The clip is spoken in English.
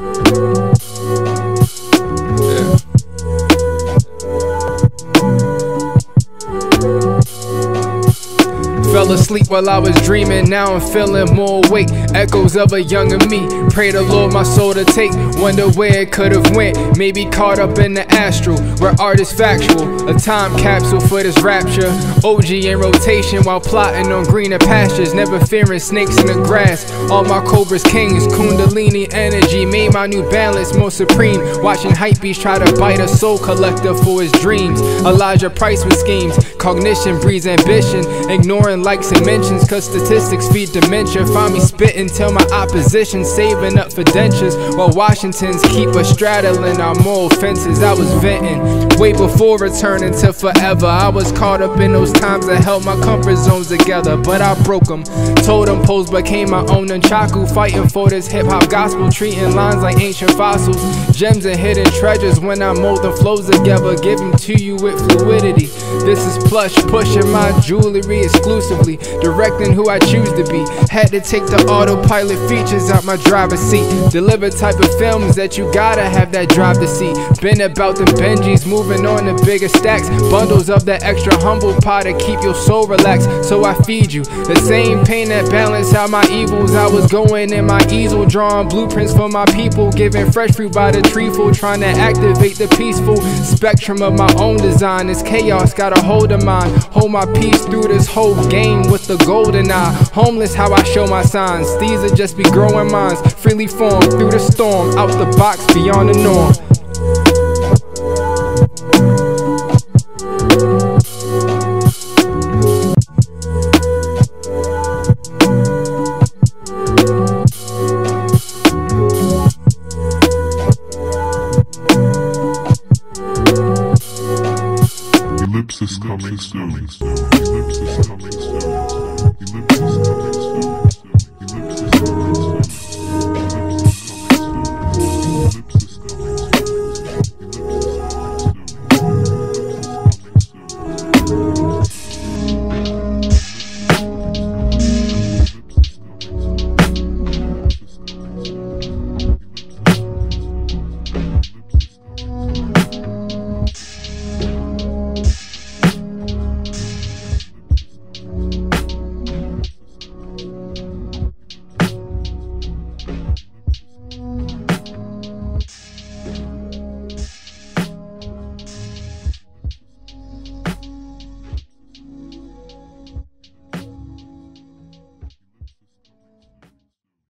Thank you. Asleep while I was dreaming, now I'm feeling more awake. Echoes of a younger me. Pray the Lord my soul to take. Wonder where it could have went. Maybe caught up in the astral, where art is factual. A time capsule for this rapture. OG in rotation while plotting on greener pastures. Never fearing snakes in the grass. All my cobras kings, kundalini energy made my new balance more supreme. Watching hypebeast try to bite a soul collector for his dreams. Elijah Price with schemes. Cognition breeds ambition. Ignoring likes and mentions, cause statistics feed dementia. Find me spitting till my opposition saving up for dentures. While Washingtons keep us straddling our moral fences. I was venting way before returning to forever. I was caught up in those times that held my comfort zones together, but I broke them. Totem poles became my own nunchaku, fighting for this hip hop gospel, treating lines like ancient fossils. Gems and hidden treasures when I mold the flows together, giving to you with fluidity. Plush, pushing my jewelry exclusively, directing who I choose to be. Had to take the autopilot features out my driver's seat. Deliver type of films that you gotta have that drive to see. Been about them Benjis, moving on to bigger stacks. Bundles of that extra humble pie to keep your soul relaxed. So I feed you the same pain that balance out my evils. I was going in my easel, drawing blueprints for my people. Giving fresh fruit by the treeful, trying to activate the peaceful spectrum of my own design. This chaos got a hold Hold my peace through this whole game with the golden eye. Homeless, how I show my signs. These are just be growing minds, freely formed through the storm, out the box, beyond the norm. is coming soon. Ellipse is coming soon. Ellipse is coming soon. Ellipse is coming soon.